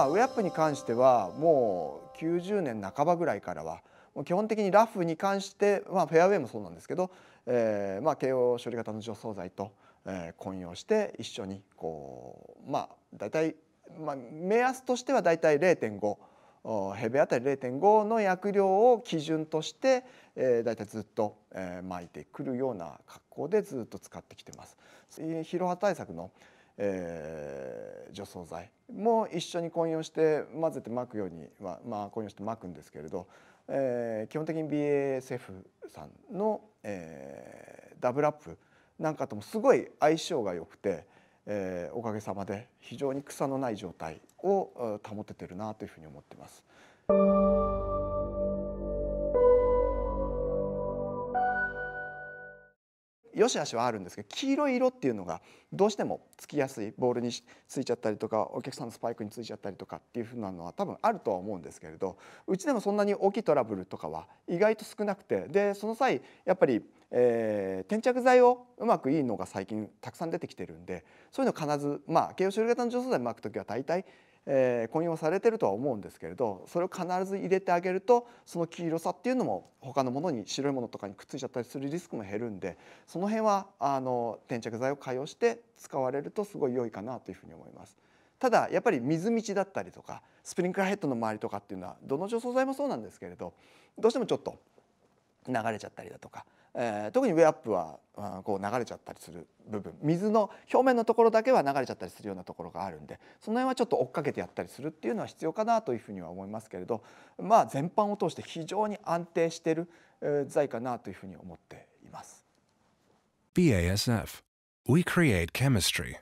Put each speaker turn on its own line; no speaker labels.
まあウェアップに関してはもう90年半ばぐらいからはもう基本的にラフに関して、まあ、フェアウェイもそうなんですけど、えーまあ、慶応処理型の除草剤と、えー、混用して一緒にこうまあ大体、まあ、目安としては大体0.5平米あたり0.5の薬量を基準として、えー、大体ずっと、えー、巻いてくるような格好でずっと使ってきてます。疲労対策のえー、除草剤も一緒に混用して混ぜて巻くようには、まあ、混用して巻くんですけれど、えー、基本的に BASF さんの、えー、ダブルアップなんかともすごい相性が良くて、えー、おかげさまで非常に草のない状態を保ててるなというふうに思ってます。良し悪しはあるんですけど黄色い色っていうのがどうしてもつきやすいボールについちゃったりとかお客さんのスパイクについちゃったりとかっていうふうなのは多分あるとは思うんですけれどうちでもそんなに大きいトラブルとかは意外と少なくてでその際やっぱり、えー、転着剤をうまくいいのが最近たくさん出てきてるんでそういうの必ずまあ形容処理型の除草剤巻く時は大体えー、混用されてるとは思うんですけれどそれを必ず入れてあげるとその黄色さっていうのも他のものに白いものとかにくっついちゃったりするリスクも減るんでその辺はあの転着剤を可用して使われるとすごい良いかなというふうに思います。ただやっぱり水道だったりとかスプリンクラーヘッドの周りとかっていうのはどの除草剤もそうなんですけれどどうしてもちょっと流れちゃったりだとかえー、特にウェアアップはこう流れちゃったりする部分。水の表面のところだけは流れちゃったりするようなところがあるんでその辺はちょっと追っかけてやったりするっていうのは必要かなというふうには思いますけれどまあ全般を通して非常に安定してる材かなというふうに思っています。
BASF We create chemistry.